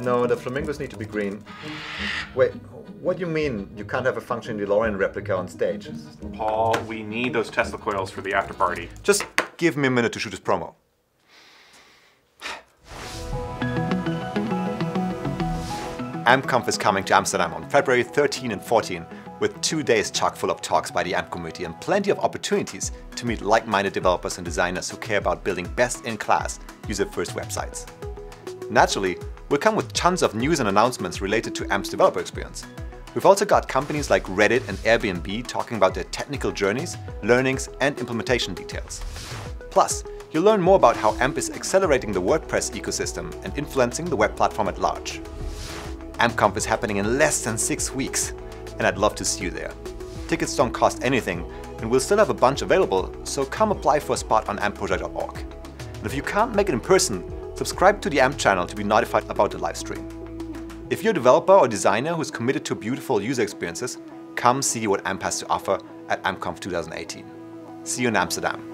No, the flamingos need to be green. Wait, what do you mean you can't have a functioning DeLorean replica on stage? Paul, we need those Tesla coils for the after party. Just give me a minute to shoot this promo. AmpConf is coming to Amsterdam on February 13 and 14 with two days chock full of talks by the AMP community and plenty of opportunities to meet like-minded developers and designers who care about building best-in-class user-first websites. Naturally, we'll come with tons of news and announcements related to AMP's developer experience. We've also got companies like Reddit and Airbnb talking about their technical journeys, learnings, and implementation details. Plus, you'll learn more about how AMP is accelerating the WordPress ecosystem and influencing the web platform at large. AmpConf is happening in less than six weeks, and I'd love to see you there. Tickets don't cost anything, and we'll still have a bunch available, so come apply for a spot on ampproject.org. And if you can't make it in person, subscribe to the AMP channel to be notified about the live stream. If you're a developer or designer who's committed to beautiful user experiences, come see what AMP has to offer at AmpConf 2018. See you in Amsterdam.